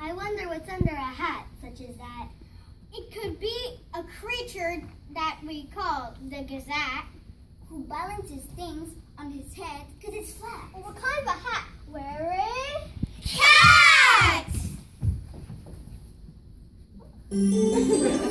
I wonder what's under a hat such as that. It could be a creature that we call the Gazette, who balances things on his head because it's flat. Well, what kind of a hat wearing? Cat!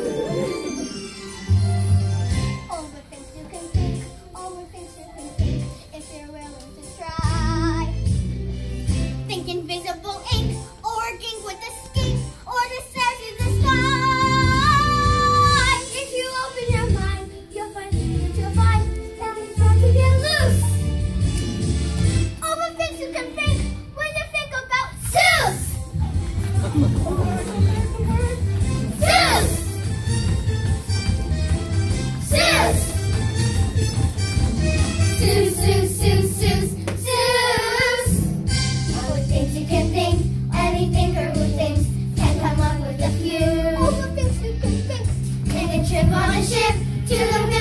a trip on a ship to the